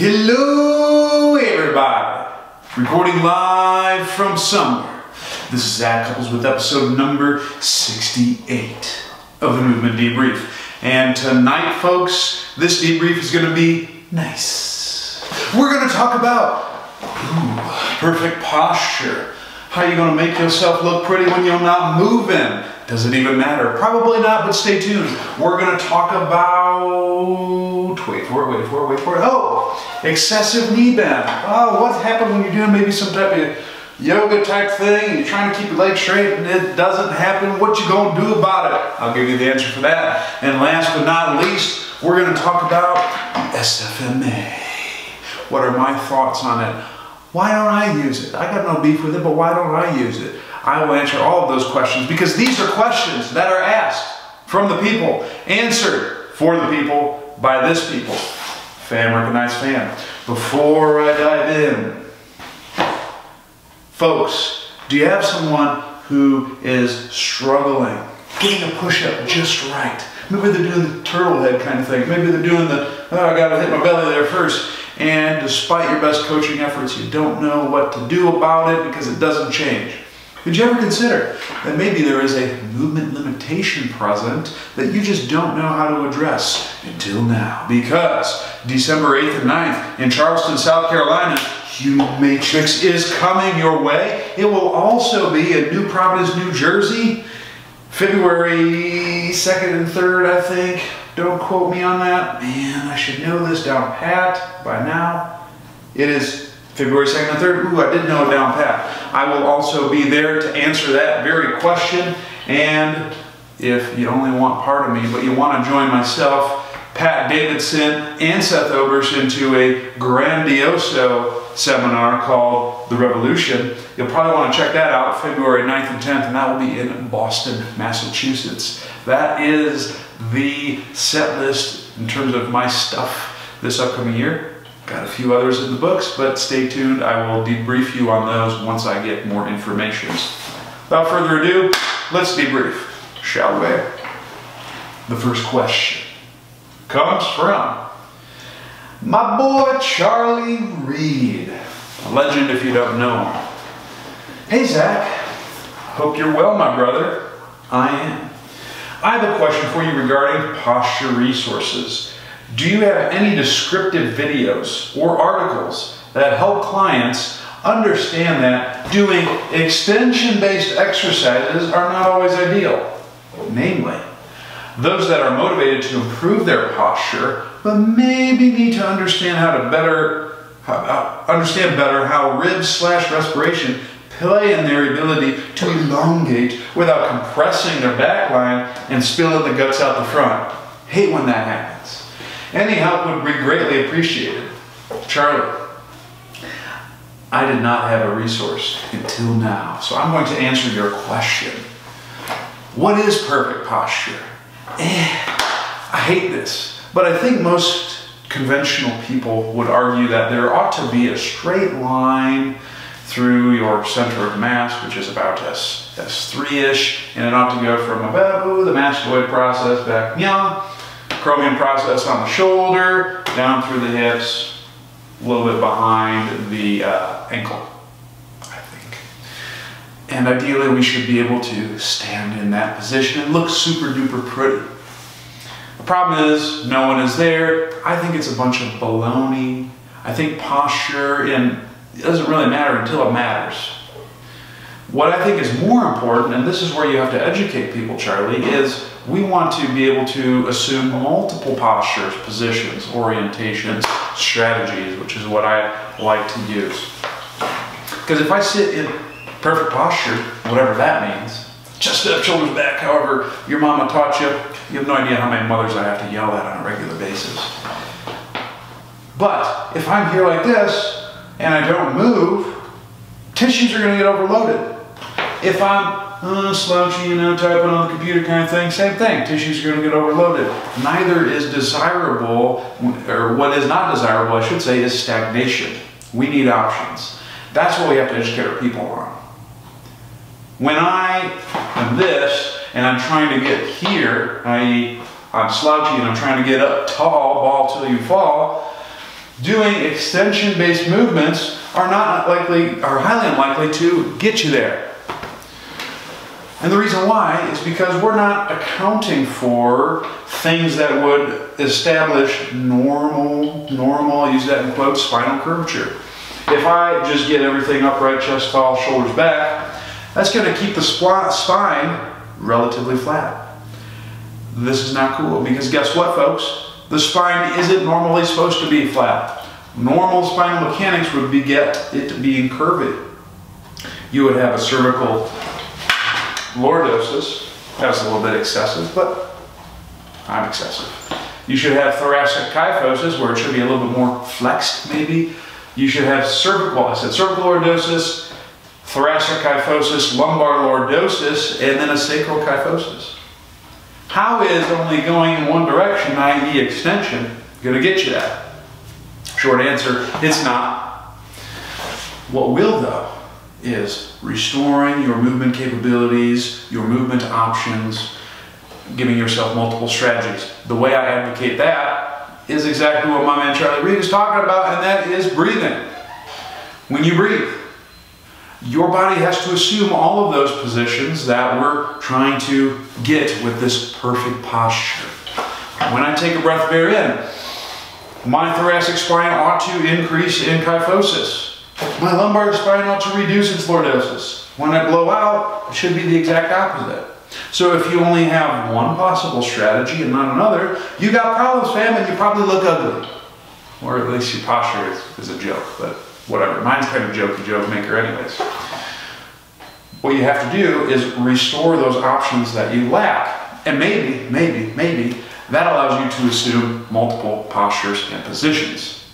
Hello, everybody. Recording live from somewhere. This is Zac Cupples with episode number 68 of the Movement Debrief. And tonight, folks, this debrief is going to be nice. We're going to talk about ooh, perfect posture. How are you going to make yourself look pretty when you're not moving? Does it even matter? Probably not, but stay tuned. We're going to talk about. Wait for it, wait for it, wait for it. Oh, excessive knee bend. Oh, what happened when you're doing maybe some type of yoga type thing and you're trying to keep your legs straight and it doesn't happen? What you going to do about it? I'll give you the answer for that. And last but not least, we're going to talk about SFMA. What are my thoughts on it? Why don't I use it? I got no beef with it, but why don't I use it? I will answer all of those questions because these are questions that are asked from the people, answered for the people by this people. Fan recognized fan. Before I dive in, folks, do you have someone who is struggling, getting a push up just right? Maybe they're doing the turtle head kind of thing. Maybe they're doing the, oh, I gotta hit my belly there first. And despite your best coaching efforts, you don't know what to do about it because it doesn't change. Did you ever consider that maybe there is a movement limitation present that you just don't know how to address until now? Because December 8th and 9th in Charleston, South Carolina, Human Matrix is coming your way. It will also be in New Providence, New Jersey, February 2nd and 3rd, I think. Don't quote me on that. Man, I should know this down pat by now. It is February 2nd and 3rd, ooh, I didn't know it down pat. I will also be there to answer that very question. And if you only want part of me, but you want to join myself, Pat Davidson, and Seth Oberst to a grandioso seminar called The Revolution. You'll probably want to check that out February 9th and 10th, and that will be in Boston, Massachusetts. That is the set list in terms of my stuff this upcoming year. Got a few others in the books, but stay tuned. I will debrief you on those once I get more information. Without further ado, let's debrief, shall we? The first question comes from my boy Charlie Reed, a legend if you don't know him. Hey Zac, hope you're well, my brother. I am. I have a question for you regarding posture resources. Do you have any descriptive videos or articles that help clients understand that doing extension-based exercises are not always ideal? Namely, those that are motivated to improve their posture, but maybe need to understand how to better understand better how ribs slash respiration play in their ability to elongate without compressing their back line and spilling the guts out the front. Hate when that happens. Any help would be greatly appreciated. Charlie, I did not have a resource until now, so I'm going to answer your question. What is perfect posture? Eh, I hate this, but I think most conventional people would argue that there ought to be a straight line through your center of mass, which is about S, S3-ish, and it ought to go from about ooh, the mastoid process back, yeah, acromion process on the shoulder, down through the hips, a little bit behind the uh, ankle, I think. And ideally we should be able to stand in that position and look super duper pretty. Problem is no one is there. I think it's a bunch of baloney. I think posture and it doesn't really matter until it matters. What I think is more important, and this is where you have to educate people, Charlie, is we want to be able to assume multiple postures, positions, orientations, strategies, which is what I like to use. Because if I sit in perfect posture, whatever that means, chest up, shoulders back, however your mama taught you, you have no idea how many mothers I have to yell at on a regular basis. But if I'm here like this, and I don't move, tissues are going to get overloaded. If I'm uh, slouchy, you know, typing on the computer kind of thing, same thing. Tissues are going to get overloaded. Neither is desirable, or what is not desirable, I should say, is stagnation. We need options. That's what we have to educate our people on. When I am this, and I'm trying to get here, i.e., I'm slouchy and I'm trying to get up tall, ball till you fall, doing extension-based movements are not likely, are highly unlikely to get you there. And the reason why is because we're not accounting for things that would establish normal, normal, I'll use that in quotes, spinal curvature. If I just get everything upright, chest tall, shoulders back, that's going to keep the spine relatively flat. This is not cool because guess what, folks? The spine isn't normally supposed to be flat. Normal spinal mechanics would be get it to being curvy. You would have a cervical lordosis. That's a little bit excessive, but I'm excessive. You should have thoracic kyphosis, where it should be a little bit more flexed, maybe. You should have cervical, I said cervical lordosis, thoracic kyphosis, lumbar lordosis, and then a sacral kyphosis. How is only going in one direction, i.e. extension, going to get you that? Short answer, it's not. What will though is restoring your movement capabilities, your movement options, giving yourself multiple strategies. The way I advocate that is exactly what my man Charlie Reed is talking about, and that is breathing. When you breathe, your body has to assume all of those positions that we're trying to get with this perfect posture. When I take a breath air in, my thoracic spine ought to increase in kyphosis. My lumbar spine ought to reduce its lordosis. When I blow out, it should be the exact opposite. So if you only have one possible strategy and not another, you got problems, fam, and you probably look ugly. Or at least your posture is, is a joke, but whatever. Mine's kind of jokey joke maker anyways. What you have to do is restore those options that you lack. And maybe, maybe, maybe, that allows you to assume multiple postures and positions.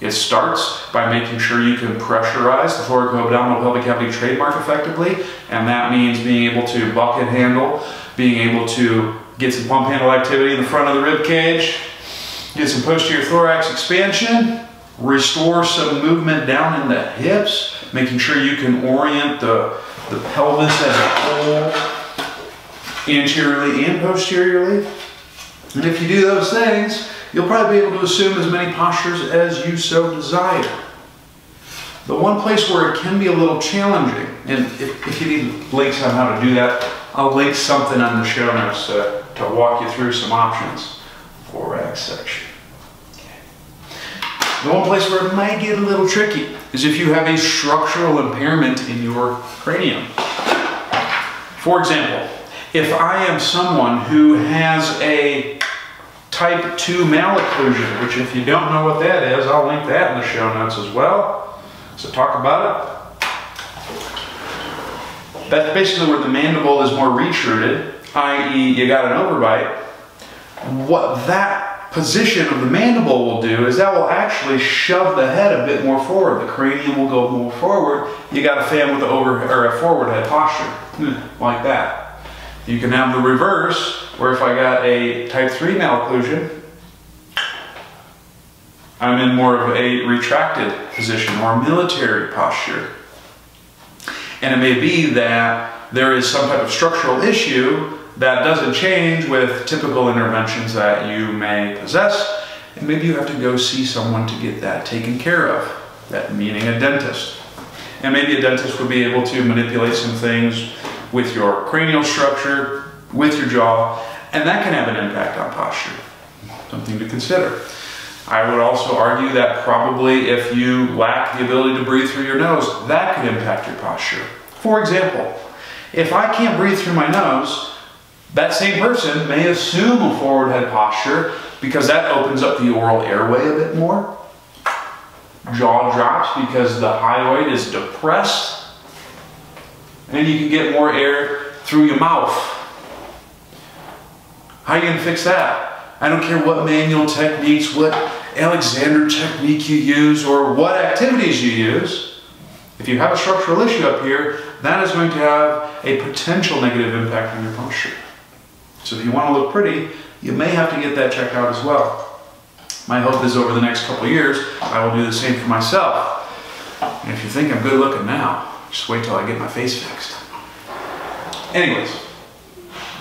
It starts by making sure you can pressurize the thoracoabdominal pelvic cavity trademark effectively, and that means being able to bucket handle, being able to get some pump handle activity in the front of the rib cage, get some posterior thorax expansion, restore some movement down in the hips, making sure you can orient the, the pelvis as a whole, anteriorly and posteriorly. And if you do those things, you'll probably be able to assume as many postures as you so desire. The one place where it can be a little challenging, and if, if you need links on how to do that, I'll link something on the show notes to, to walk you through some options. for Thorax section. The one place where it might get a little tricky is if you have a structural impairment in your cranium. For example, if I am someone who has a type 2 malocclusion, which if you don't know what that is, I'll link that in the show notes as well. So talk about it. That's basically where the mandible is more retruded, i.e. you got an overbite. What that position of the mandible will do is that will actually shove the head a bit more forward. The cranium will go more forward. You got a fan with the over or a forward head posture, hmm, like that. You can have the reverse, where if I got a type 3 malocclusion, I'm in more of a retracted position or military posture. And it may be that there is some type of structural issue that doesn't change with typical interventions that you may possess. And maybe you have to go see someone to get that taken care of, that meaning a dentist. And maybe a dentist would be able to manipulate some things with your cranial structure, with your jaw, and that can have an impact on posture. Something to consider. I would also argue that probably if you lack the ability to breathe through your nose, that could impact your posture. For example, if I can't breathe through my nose, that same person may assume a forward head posture because that opens up the oral airway a bit more. Jaw drops because the hyoid is depressed and you can get more air through your mouth. How are you going to fix that? I don't care what manual techniques, what Alexander technique you use, or what activities you use. If you have a structural issue up here, that is going to have a potential negative impact on your posture. So if you want to look pretty, you may have to get that checked out as well. My hope is over the next couple years, I will do the same for myself. And if you think I'm good looking now, just wait till I get my face fixed. Anyways,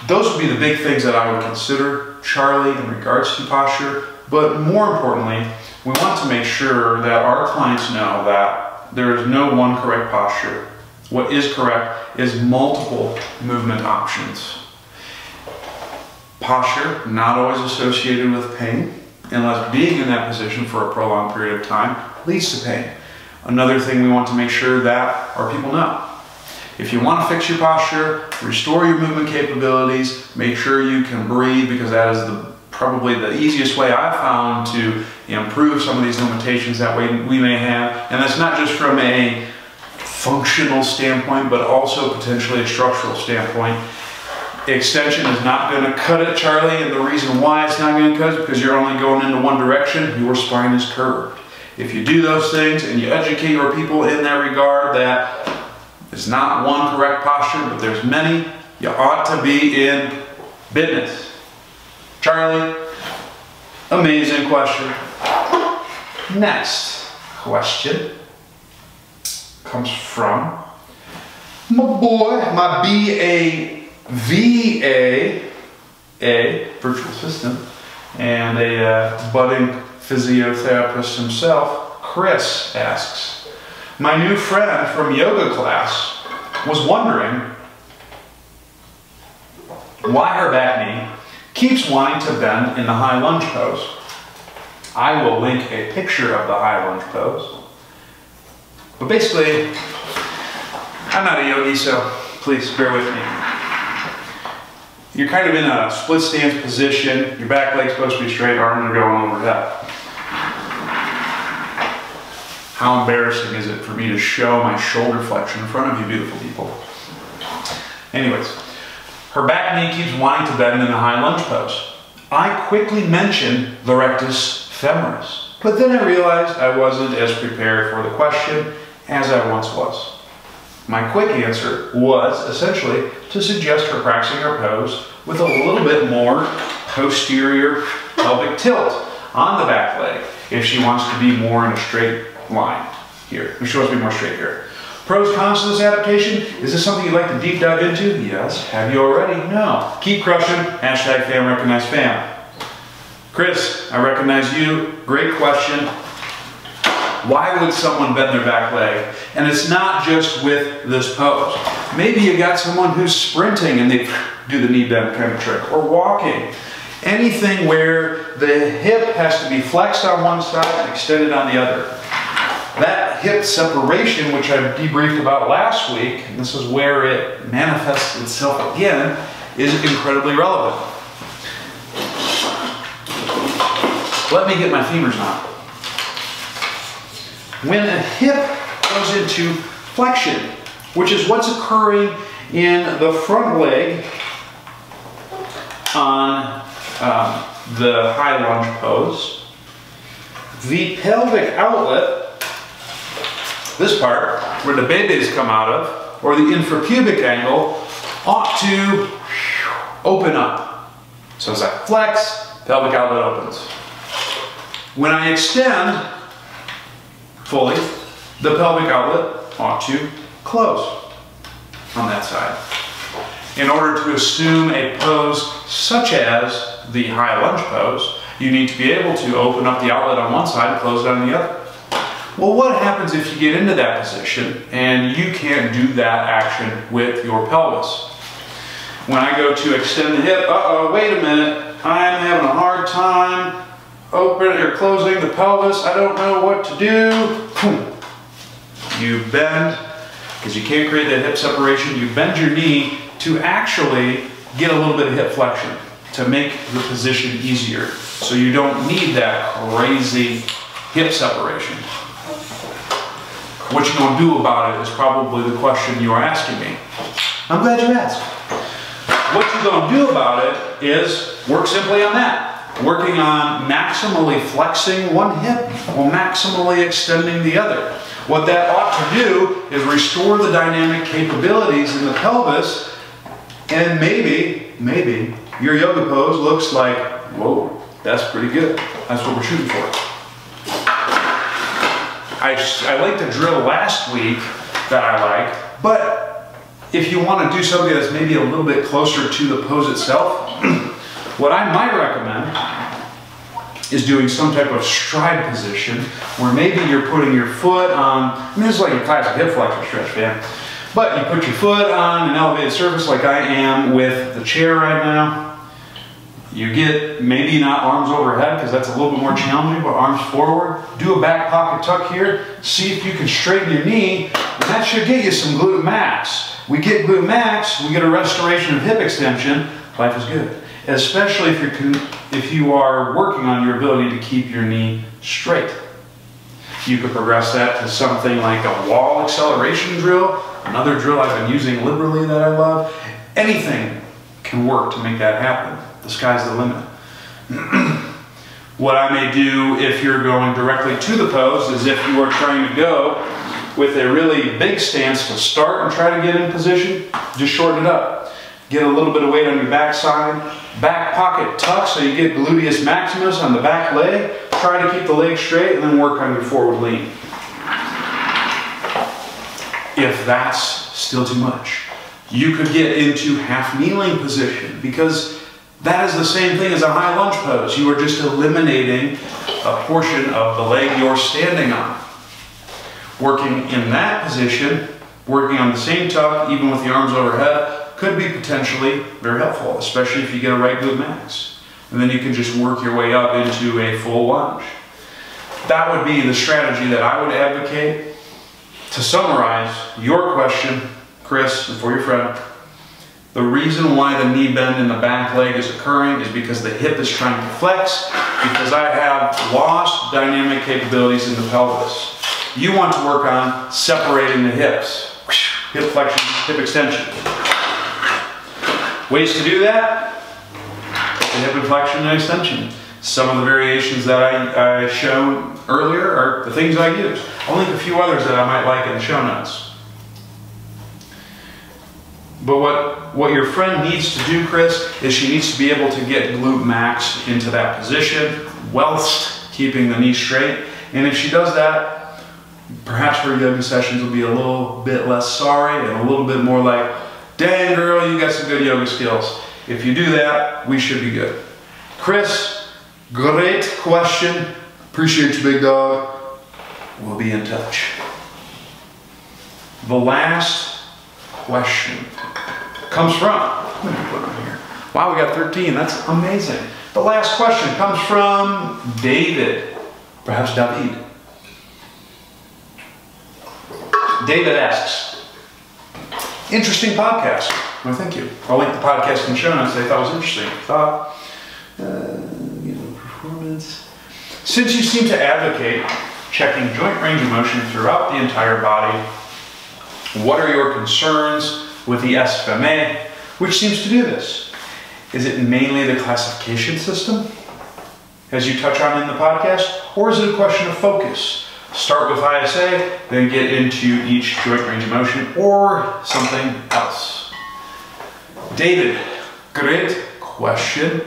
those would be the big things that I would consider Charlie in regards to posture, but more importantly, we want to make sure that our clients know that there is no one correct posture. What is correct is multiple movement options. Posture, not always associated with pain, unless being in that position for a prolonged period of time leads to pain. Another thing we want to make sure that our people know. If you want to fix your posture, restore your movement capabilities, make sure you can breathe because that is the probably the easiest way I've found to improve some of these limitations that we, we may have. And that's not just from a functional standpoint, but also potentially a structural standpoint. Extension is not going to cut it, Charlie, and the reason why it's not going to cut is because you're only going into one direction. Your spine is curved. If you do those things and you educate your people in that regard that it's not one correct posture, but there's many, you ought to be in business. Charlie, amazing question. Next question comes from my boy, my BA VA, a virtual assistant, and a uh, budding physiotherapist himself, Chris asks, my new friend from yoga class was wondering why her back knee keeps wanting to bend in the high lunge pose. I will link a picture of the high lunge pose. But basically, I'm not a yogi, so please bear with me. You're kind of in a split stance position. Your back leg's supposed to be straight, arms are going overhead. How embarrassing is it for me to show my shoulder flexion in front of you beautiful people? Anyways, her back knee keeps wanting to bend in the high lunge pose. I quickly mentioned the rectus femoris, but then I realized I wasn't as prepared for the question as I once was. My quick answer was essentially to suggest her practicing her pose with a little bit more posterior pelvic tilt on the back leg if she wants to be more in a straight line here. If she wants to be more straight here. Pros, cons to this adaptation? Is this something you'd like to deep dive into? Yes. Have you already? No. Keep crushing. Hashtag fam recognize fam. Chris, I recognize you. Great question. Why would someone bend their back leg? And it's not just with this pose. Maybe you got someone who's sprinting and they do the knee bend kind of trick, or walking. Anything where the hip has to be flexed on one side and extended on the other. That hip separation, which I debriefed about last week, and this is where it manifests itself again, is incredibly relevant. Let me get my femurs on. When a hip goes into flexion, which is what's occurring in the front leg on um, the high lunge pose, the pelvic outlet this part, where the bebes come out of, or the infrapubic angle, ought to open up. So as I flex, pelvic outlet opens. When I extend fully, the pelvic outlet ought to close on that side. In order to assume a pose such as the high lunge pose, you need to be able to open up the outlet on one side and close it on the other. Well, what happens if you get into that position and you can't do that action with your pelvis? When I go to extend the hip, uh-oh, wait a minute, I'm having a hard time opening or closing the pelvis, I don't know what to do. You bend, because you can't create that hip separation, you bend your knee to actually get a little bit of hip flexion to make the position easier. So you don't need that crazy hip separation. What you gonna do about it is probably the question you are asking me. I'm glad you asked. What you're gonna do about it is work simply on that. Working on maximally flexing one hip while maximally extending the other. What that ought to do is restore the dynamic capabilities in the pelvis and maybe, maybe, your yoga pose looks like, whoa, that's pretty good. That's what we're shooting for. I, I liked the drill last week that I like, but if you want to do something that's maybe a little bit closer to the pose itself, what I might recommend is doing some type of stride position where maybe you're putting your foot on, I mean, this is like a classic hip flexor stretch, man. But you put your foot on an elevated surface like I am with the chair right now. You get maybe not arms overhead because that's a little bit more challenging, but arms forward. Do a back pocket tuck here. See if you can straighten your knee, and that should get you some glute max. We get glute max, we get a restoration of hip extension, life is good. Especially if, you're if you are working on your ability to keep your knee straight. You could progress that to something like a wall acceleration drill, another drill I've been using liberally that I love. Anything can work to make that happen. The sky's the limit. what I may do if you're going directly to the pose is if you are trying to go with a really big stance to start and try to get in position, just shorten it up. Get a little bit of weight on your backside, back pocket tuck so you get gluteus maximus on the back leg. Try to keep the leg straight and then work on your forward lean. If that's still too much, you could get into half kneeling position because that is the same thing as a high lunge pose. You are just eliminating a portion of the leg you're standing on. Working in that position, working on the same tuck, even with the arms overhead, could be potentially very helpful, especially if you get a right glute max. And then you can just work your way up into a full lunge. That would be the strategy that I would advocate. To summarize your question, Chris, and for your friend, the reason why the knee bend in the back leg is occurring is because the hip is trying to flex because I have lost dynamic capabilities in the pelvis. You want to work on separating the hips. Hip flexion, hip extension. Ways to do that? The hip flexion and extension. Some of the variations that I, I shown earlier are the things I use. I'll link a few others that I might like in the show notes. But what, what your friend needs to do, Chris, is she needs to be able to get glute max into that position whilst keeping the knee straight. And if she does that, perhaps her yoga sessions will be a little bit less sorry and a little bit more like, dang girl, you got some good yoga skills. If you do that, we should be good. Chris, great question. Appreciate you, big dog. We'll be in touch. The last question comes from, wow, we got 13, that's amazing. The last question comes from David, perhaps David. David asks, interesting podcast. Well, thank you. I'll link the podcast in the show notes. I thought it was interesting. Thought, uh, you know, performance. Since you seem to advocate checking joint range of motion throughout the entire body, what are your concerns with the SFMA, which seems to do this. Is it mainly the classification system, as you touch on in the podcast, or is it a question of focus? Start with ISA, then get into each joint range of motion, or something else. David, great question.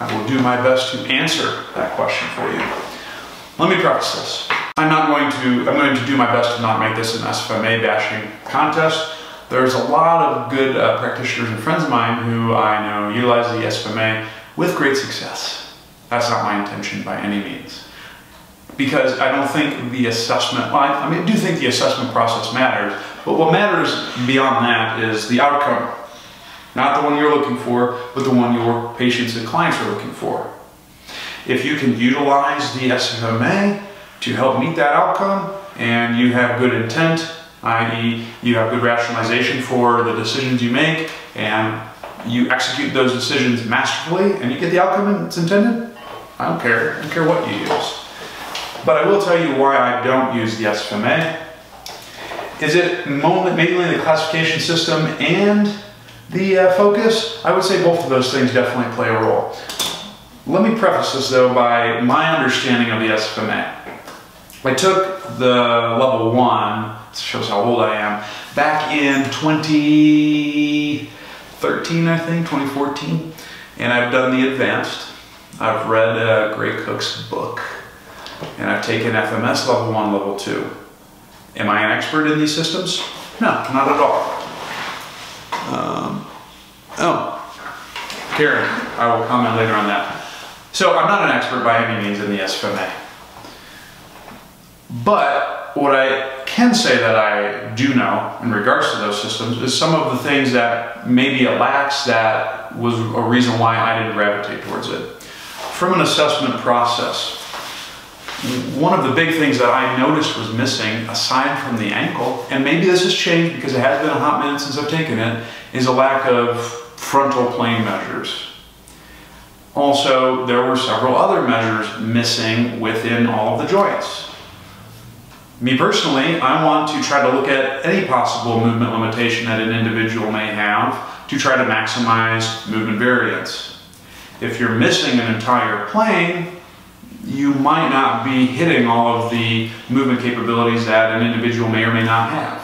I will do my best to answer that question for you. Let me preface this. I'm not going to, I'm going to do my best to not make this an SFMA bashing contest. There's a lot of good uh, practitioners and friends of mine who I know utilize the SFMA with great success. That's not my intention by any means. Because I don't think the assessment, well, I, I mean, I do think the assessment process matters, but what matters beyond that is the outcome. Not the one you're looking for, but the one your patients and clients are looking for. If you can utilize the SFMA to help meet that outcome and you have good intent i.e. you have good rationalization for the decisions you make and you execute those decisions masterfully and you get the outcome it's intended, I don't care. I don't care what you use. But I will tell you why I don't use the SFMA. Is it mainly the classification system and the uh, focus? I would say both of those things definitely play a role. Let me preface this though by my understanding of the SFMA. I took the level one shows how old I am. Back in 2013, I think, 2014, and I've done the advanced. I've read uh, Gray Cook's book, and I've taken FMS level one, level two. Am I an expert in these systems? No, not at all. Um, oh, Karen, I will comment later on that. So I'm not an expert by any means in the SFMA. But what I can say that I do know in regards to those systems is some of the things that maybe it lacks that was a reason why I didn't gravitate towards it. From an assessment process, one of the big things that I noticed was missing, aside from the ankle, and maybe this has changed because it has been a hot minute since I've taken it, is a lack of frontal plane measures. Also, there were several other measures missing within all of the joints. Me personally, I want to try to look at any possible movement limitation that an individual may have to try to maximize movement variance. If you're missing an entire plane, you might not be hitting all of the movement capabilities that an individual may or may not have.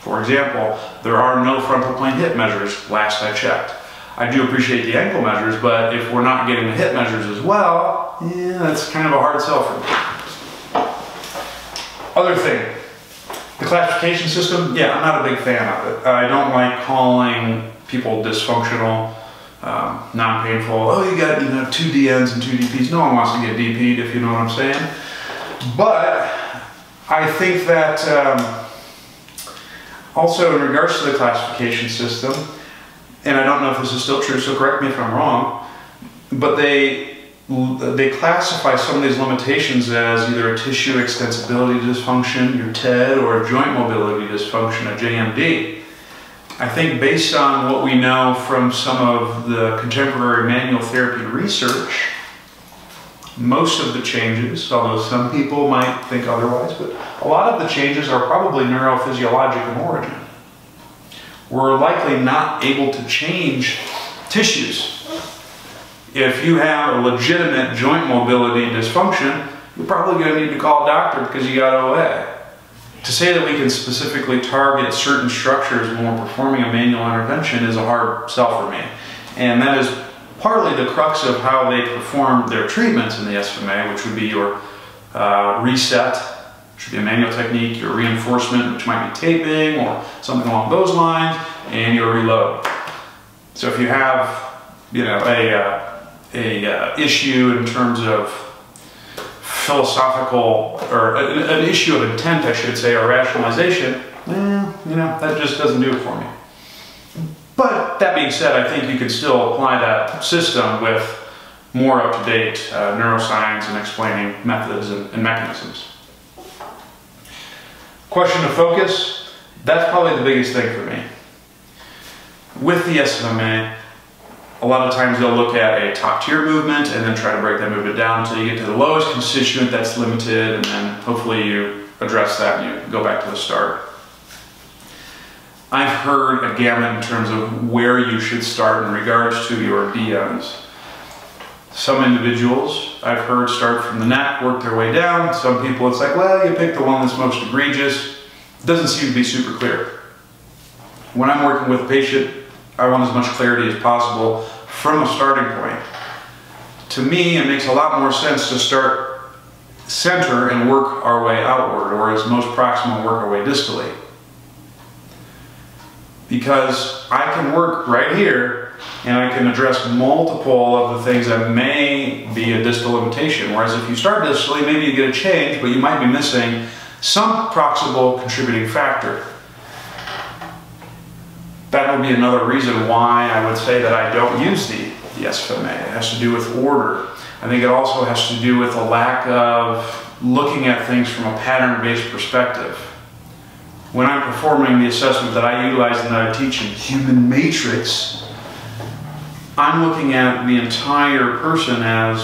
For example, there are no frontal plane hip measures, last I checked. I do appreciate the ankle measures, but if we're not getting the hip measures as well, yeah, that's kind of a hard sell for me. Other thing, the classification system, yeah, I'm not a big fan of it. I don't like calling people dysfunctional, um, non-painful. Oh, you got you know two DNs and two DPs. No one wants to get DP'd, if you know what I'm saying. But I think that um, also in regards to the classification system, and I don't know if this is still true, so correct me if I'm wrong, but they they classify some of these limitations as either a tissue extensibility dysfunction, your TED, or a joint mobility dysfunction, a JMD. I think based on what we know from some of the contemporary manual therapy research, most of the changes, although some people might think otherwise, but a lot of the changes are probably neurophysiologic in origin. We're likely not able to change tissues if you have a legitimate joint mobility dysfunction, you're probably going to need to call a doctor because you got OA. To say that we can specifically target certain structures when we're performing a manual intervention is a hard sell for me. And that is partly the crux of how they perform their treatments in the SFMA, which would be your uh, reset, which would be a manual technique, your reinforcement, which might be taping or something along those lines, and your reload. So if you have, you know, a uh, a uh, issue in terms of philosophical, or an, an, issue of intent, I should say, or rationalization, well, you know, that just doesn't do it for me. But that being said, I think you can still apply that system with more up-to-date uh, neuroscience and explaining methods and, and mechanisms. Question of focus, that's probably the biggest thing for me. With the SFMA, a lot of times they'll look at a top tier movement and then try to break that movement down until you get to the lowest constituent that's limited and then hopefully you address that and you go back to the start. I've heard a gamut in terms of where you should start in regards to your DNs. Some individuals I've heard start from the neck, work their way down. Some people it's like, well, you pick the one that's most egregious. It doesn't seem to be super clear. When I'm working with a patient, I want as much clarity as possible from a starting point. To me, it makes a lot more sense to start center and work our way outward, or as most proximal, work our way distally. Because I can work right here and I can address multiple of the things that may be a distal limitation. Whereas if you start distally, maybe you get a change, but you might be missing some proximal contributing factor that would be another reason why I would say that I don't use the, the SFMA. It has to do with order. I think it also has to do with a lack of looking at things from a pattern-based perspective. When I'm performing the assessment that I utilize and that I teach in Human Matrix, I'm looking at the entire person as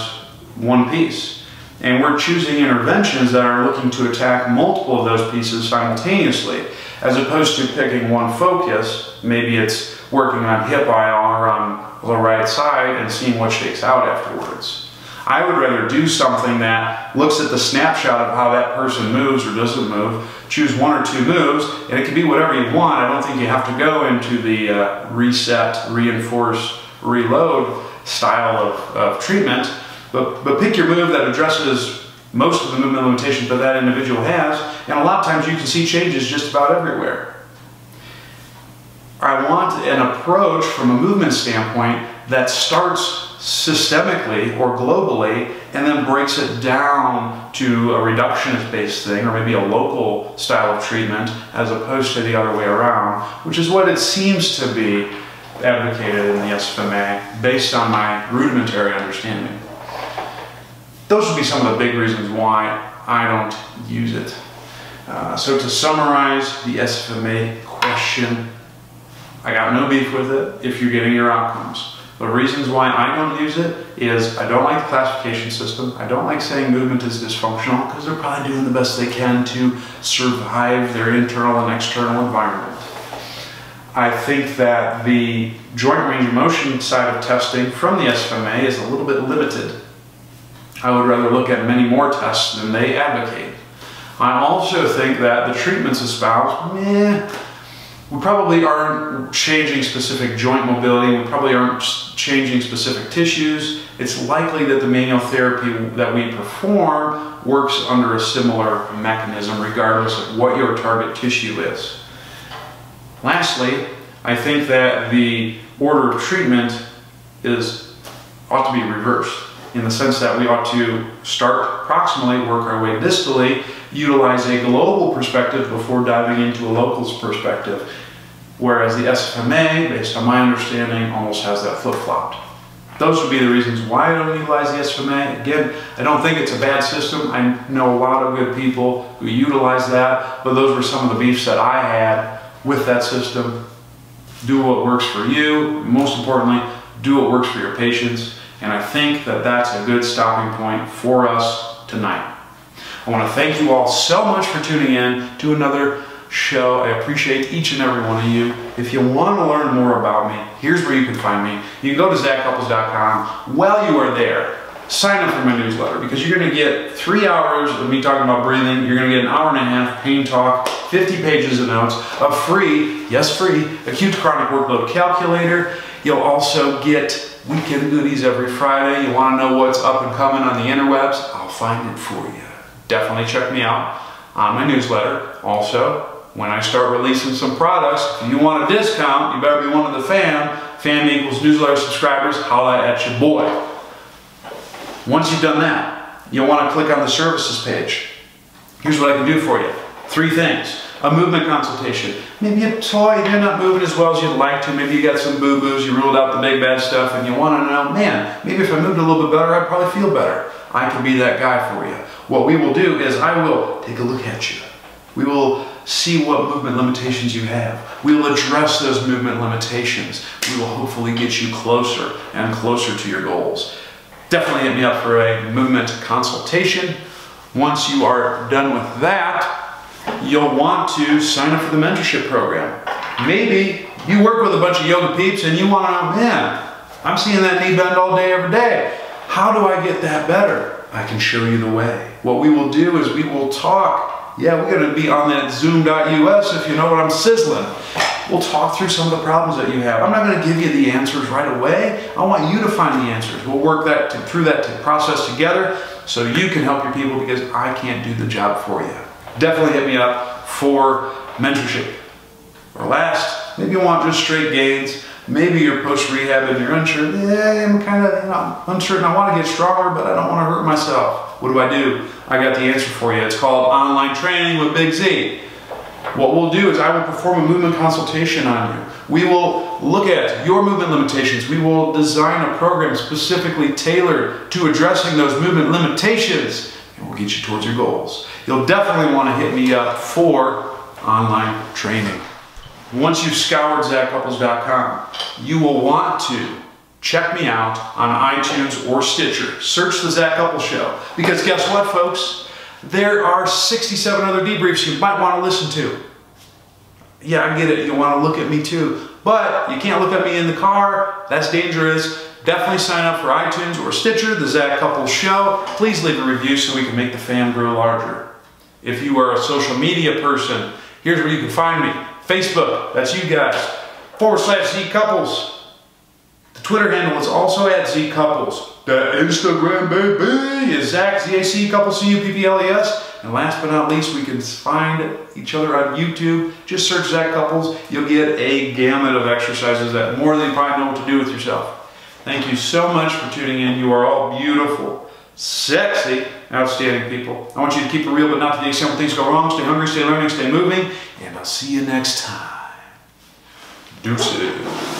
one piece. And we're choosing interventions that are looking to attack multiple of those pieces simultaneously as opposed to picking one focus. Maybe it's working on hip IR on the right side and seeing what shakes out afterwards. I would rather do something that looks at the snapshot of how that person moves or doesn't move, choose one or two moves, and it can be whatever you want. I don't think you have to go into the uh, reset, reinforce, reload style of, of treatment, but, but pick your move that addresses most of the movement limitations that that individual has, and a lot of times you can see changes just about everywhere. I want an approach from a movement standpoint that starts systemically or globally and then breaks it down to a reductionist based thing or maybe a local style of treatment as opposed to the other way around, which is what it seems to be advocated in the SFMA based on my rudimentary understanding. Those would be some of the big reasons why I don't use it. Uh, so to summarize the SFMA question, I got no beef with it if you're getting your outcomes. The reasons why I don't use it is I don't like the classification system. I don't like saying movement is dysfunctional because they're probably doing the best they can to survive their internal and external environment. I think that the joint range of motion side of testing from the SFMA is a little bit limited. I would rather look at many more tests than they advocate. I also think that the treatments espoused, meh, we probably aren't changing specific joint mobility, we probably aren't changing specific tissues. It's likely that the manual therapy that we perform works under a similar mechanism regardless of what your target tissue is. Lastly, I think that the order of treatment is ought to be reversed in the sense that we ought to start proximally, work our way distally, utilize a global perspective before diving into a local's perspective. Whereas the SFMA, based on my understanding, almost has that flip-flopped. Those would be the reasons why I don't utilize the SFMA. Again, I don't think it's a bad system. I know a lot of good people who utilize that, but those were some of the beefs that I had with that system. Do what works for you. Most importantly, do what works for your patients. And I think that that's a good stopping point for us tonight. I want to thank you all so much for tuning in to another show. I appreciate each and every one of you. If you want to learn more about me, here's where you can find me. You can go to zaccupples.com. While you are there, sign up for my newsletter because you're going to get three hours of me talking about breathing. You're going to get an hour and a half pain talk, 50 pages of notes, a free, yes free, acute chronic workload calculator. You'll also get weekend goodies every Friday. You want to know what's up and coming on the interwebs? I'll find it for you. Definitely check me out on my newsletter. Also, when I start releasing some products, if you want a discount, you better be one of the fam. Fam equals newsletter subscribers, holla at your boy. Once you've done that, you'll want to click on the services page. Here's what I can do for you. Three things a movement consultation. Maybe a toy, you're not moving as well as you'd like to. Maybe you got some boo-boos, you ruled out the big bad stuff, and you want to know, man, maybe if I moved a little bit better, I'd probably feel better. I can be that guy for you. What we will do is I will take a look at you. We will see what movement limitations you have. We will address those movement limitations. We will hopefully get you closer and closer to your goals. Definitely hit me up for a movement consultation. Once you are done with that, you'll want to sign up for the mentorship program. Maybe you work with a bunch of yoga peeps and you want to man, I'm seeing that knee bend all day, every day. How do I get that better? I can show you the way. What we will do is we will talk. Yeah, we're going to be on that zoom.us if you know what I'm sizzling. We'll talk through some of the problems that you have. I'm not going to give you the answers right away. I want you to find the answers. We'll work that to, through that to process together so you can help your people because I can't do the job for you definitely hit me up for mentorship. Or last, maybe you want just straight gains. Maybe you're post-rehab and you're unsure. Yeah, I'm kind of you know, uncertain. I want to get stronger, but I don't want to hurt myself. What do I do? I got the answer for you. It's called online training with Big Z. What we'll do is I will perform a movement consultation on you. We will look at your movement limitations. We will design a program specifically tailored to addressing those movement limitations and we'll get you towards your goals. You'll definitely want to hit me up for online training. Once you've scoured zaccupples.com, you will want to check me out on iTunes or Stitcher. Search the Zac Cupples Show. Because guess what, folks? There are 67 other debriefs you might want to listen to. Yeah, I get it. You want to look at me too. But you can't look at me in the car. That's dangerous. Definitely sign up for iTunes or Stitcher, The Zac Cupples Show. Please leave a review so we can make the fam grow larger. If you are a social media person, here's where you can find me. Facebook, that's you guys, forward slash Z Cupples. The Twitter handle is also at Z Cupples. The Instagram baby is Zac, Z-A-C couple C-U-P-P-L-E-S. And last but not least, we can find each other on YouTube. Just search Zac Cupples. You'll get a gamut of exercises that more than you probably know what to do with yourself. Thank you so much for tuning in. You are all beautiful, sexy, outstanding people. I want you to keep it real, but not to the extent when things go wrong. Stay hungry, stay learning, stay moving, and I'll see you next time. Deuces.